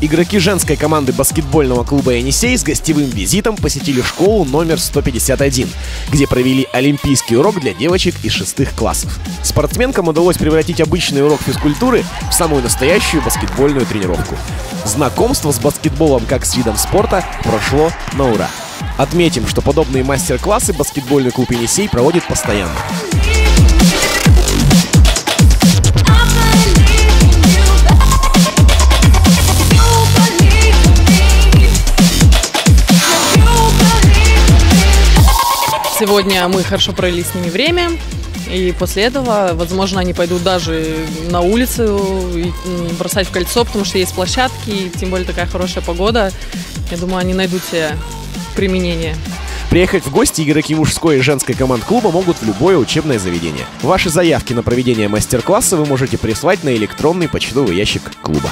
игроки женской команды баскетбольного клуба «Енисей» с гостевым визитом посетили школу номер 151, где провели олимпийский урок для девочек из шестых классов. Спортсменкам удалось превратить обычный урок физкультуры в самую настоящую баскетбольную тренировку. Знакомство с баскетболом как с видом спорта прошло на ура. Отметим, что подобные мастер-классы баскетбольный клуб «Енисей» проводит постоянно. Сегодня мы хорошо провели с ними время. И после этого, возможно, они пойдут даже на улицу и бросать в кольцо, потому что есть площадки, и тем более такая хорошая погода. Я думаю, они найдут себе применение. Приехать в гости игроки мужской и женской команд клуба могут в любое учебное заведение. Ваши заявки на проведение мастер-класса вы можете прислать на электронный почтовый ящик клуба.